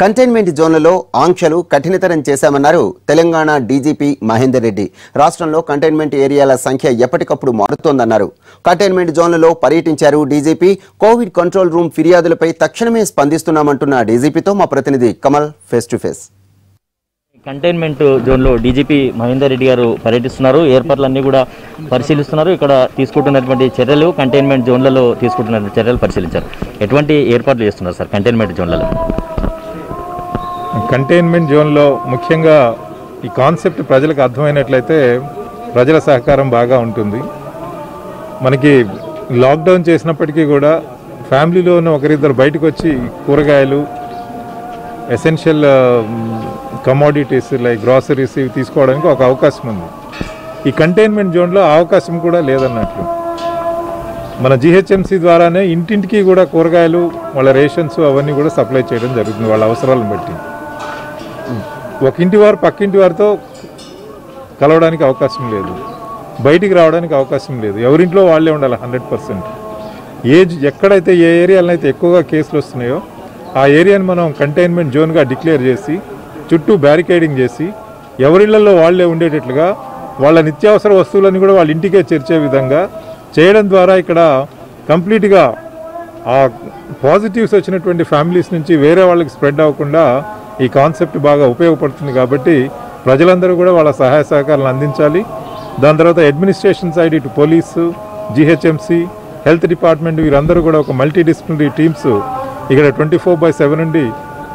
Containment జోన్లలో ఆంక్షలు కఠినతరం చేశామన్నారు తెలంగాణ డీజీపీ మహేందర్ రెడ్డి. రాష్ట్రంలో కంటైన్మెంట్ ఏరియాల సంఖ్య ఎప్పటికప్పుడు మారుతోందన్నారు. కంటైన్మెంట్ జోన్లలో పర్యటించారు డీజీపీ. కోవిడ్ కంట్రోల్ రూమ్ ఫిర్యాదులపై తక్షణమే స్పందిస్తున్నామంటున్న డీజీపీతో మా ప్రతినిధి Kamal face to face. Containment జోన్లో డీజీపీ మహేందర్ రెడ్డి గారు పర్యటిస్తున్నారు. ఏర్పాట్లన్నీ కూడా పరిశీలిస్తున్నారు. ఇక్కడ తీసుకుంటున్నటువంటి చర్యలు కంటైన్మెంట్ జోన్లలో తీసుకుంటున్న చర్యలు పరిశీలించారు. ఎటువంటి ఏర్పాట్లు చేస్తున్నారు సార్ కంటైన్మెంట్ జోన్లలో? కంటైన్మెంట్ జోన్లో ముఖ్యంగా ఈ కాన్సెప్ట్ ప్రజలకు అర్థమైనట్లయితే ప్రజల సహకారం బాగా ఉంటుంది. మనకి లాక్డౌన్ చేసినప్పటికీ కూడా ఫ్యామిలీలో ఉన్న ఒకరిద్దరు బయటకు వచ్చి కూరగాయలు ఎసెన్షియల్ కమోడిటీస్ లైక్ గ్రాసరీస్ ఇవి తీసుకోవడానికి ఒక అవకాశం ఉంది. ఈ కంటైన్మెంట్ జోన్లో అవకాశం కూడా లేదన్నట్లు. మన జిహెచ్ఎంసీ ద్వారానే ఇంటింటికి కూడా కూరగాయలు వాళ్ళ రేషన్స్ అవన్నీ కూడా సప్లై చేయడం జరుగుతుంది వాళ్ళ అవసరాలను బట్టి. ఒక ఇంటి వారు పక్కింటి వారితో కలవడానికి అవకాశం లేదు. బయటికి రావడానికి అవకాశం లేదు. ఎవరింట్లో వాళ్ళే ఉండాలి హండ్రెడ్ పర్సెంట్. ఏ ఎక్కడైతే ఏ ఏరియాలో అయితే ఎక్కువగా కేసులు వస్తున్నాయో ఆ ఏరియాని మనం కంటైన్మెంట్ జోన్గా డిక్లేర్ చేసి చుట్టూ బ్యారికేడింగ్ చేసి ఎవరిళ్ళలో వాళ్ళే ఉండేటట్లుగా వాళ్ళ నిత్యావసర వస్తువులను కూడా వాళ్ళ ఇంటికే చేర్చే విధంగా చేయడం ద్వారా ఇక్కడ కంప్లీట్గా ఆ పాజిటివ్స్ వచ్చినటువంటి ఫ్యామిలీస్ నుంచి వేరే వాళ్ళకి స్ప్రెడ్ అవ్వకుండా ఈ కాన్సెప్ట్ బాగా ఉపయోగపడుతుంది కాబట్టి ప్రజలందరూ కూడా వాళ్ళ సహాయ సహకారాలు అందించాలి. దాని తర్వాత అడ్మినిస్ట్రేషన్ సైడ్ ఇటు పోలీసు జిహెచ్ఎంసి హెల్త్ డిపార్ట్మెంట్ వీరందరూ కూడా ఒక మల్టీ డిసిప్లినరీ టీమ్స్ ఇక్కడ ట్వంటీ ఫోర్ బై సెవెన్ ఉండి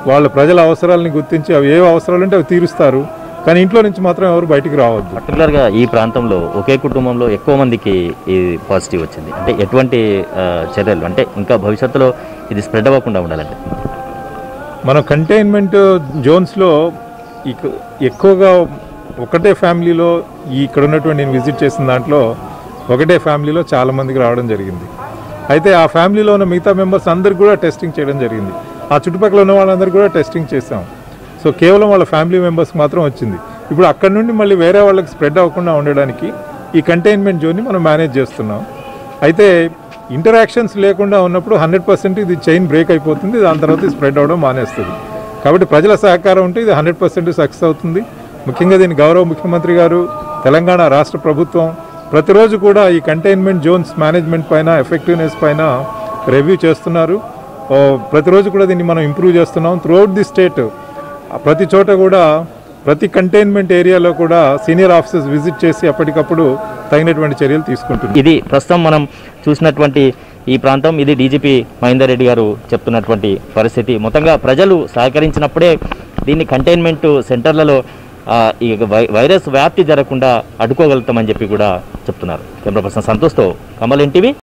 వాళ్ళ ప్రజల అవసరాలని గుర్తించి అవి ఏ అవసరాలు ఉంటే అవి తీరుస్తారు. కానీ ఇంట్లో నుంచి మాత్రం ఎవరు బయటికి రావద్దు. పర్టికులర్గా ఈ ప్రాంతంలో ఒకే కుటుంబంలో ఎక్కువ మందికి ఈ పాజిటివ్ వచ్చింది. అంటే ఎటువంటి చర్యలు? అంటే ఇంకా భవిష్యత్తులో ఇది స్ప్రెడ్ అవ్వకుండా ఉండాలంటే. మన కంటైన్మెంట్ జోన్స్లో ఎక్కువగా ఒకటే ఫ్యామిలీలో ఇక్కడ ఉన్నటువంటి నేను విజిట్ చేసిన దాంట్లో ఒకటే ఫ్యామిలీలో చాలామందికి రావడం జరిగింది. అయితే ఆ ఫ్యామిలీలో ఉన్న మిగతా మెంబర్స్ అందరికి కూడా టెస్టింగ్ చేయడం జరిగింది. ఆ చుట్టుపక్కల ఉన్న వాళ్ళందరూ కూడా టెస్టింగ్ చేసాం సో కేవలం వాళ్ళ ఫ్యామిలీ మెంబర్స్కి మాత్రం వచ్చింది. ఇప్పుడు అక్కడ నుండి మళ్ళీ వేరే వాళ్ళకి స్ప్రెడ్ అవ్వకుండా ఉండడానికి ఈ కంటైన్మెంట్ జోన్ని మనం మేనేజ్ చేస్తున్నాం. అయితే ఇంటరాక్షన్స్ లేకుండా ఉన్నప్పుడు హండ్రెడ్ పర్సెంట్ ఇది చైన్ బ్రేక్ అయిపోతుంది దాని తర్వాత స్ప్రెడ్ అవడం మానేస్తుంది. కాబట్టి ప్రజల సహకారం ఉంటే ఇది హండ్రెడ్ పర్సెంట్ సక్సెస్ అవుతుంది. ముఖ్యంగా దీన్ని గౌరవ ముఖ్యమంత్రి గారు తెలంగాణ రాష్ట్ర ప్రభుత్వం ప్రతిరోజు కూడా ఈ కంటైన్మెంట్ జోన్స్ మేనేజ్మెంట్ పైన ఎఫెక్టివ్నెస్ పైన రివ్యూ చేస్తున్నారు. ప్రతిరోజు కూడా దీన్ని మనం ఇంప్రూవ్ చేస్తున్నాం. త్రూఅవుట్ ది స్టేట్ ప్రతి చోట కూడా ప్రతి కంటైన్మెంట్ ఏరియాలో కూడా సీనియర్ ఆఫీసర్స్ విజిట్ చేసి అప్పటికప్పుడు తగినటువంటి చర్యలు తీసుకుంటుంది ఇది ప్రస్తుతం మనం చూసినటువంటి ఈ ప్రాంతం ఇది డీజీపీ మహేందర్ రెడ్డి గారు చెప్తున్నటువంటి పరిస్థితి. మొత్తంగా ప్రజలు సహకరించినప్పుడే దీన్ని కంటైన్మెంట్ సెంటర్లలో ఈ వై- వైరస్ వ్యాప్తి జరగకుండా అడ్డుకోగలుగుతామని చెప్పి కూడా చెప్తున్నారు. కెమెరా పర్సన్ సంతోష్తో కమల్ ఎన్టీవీ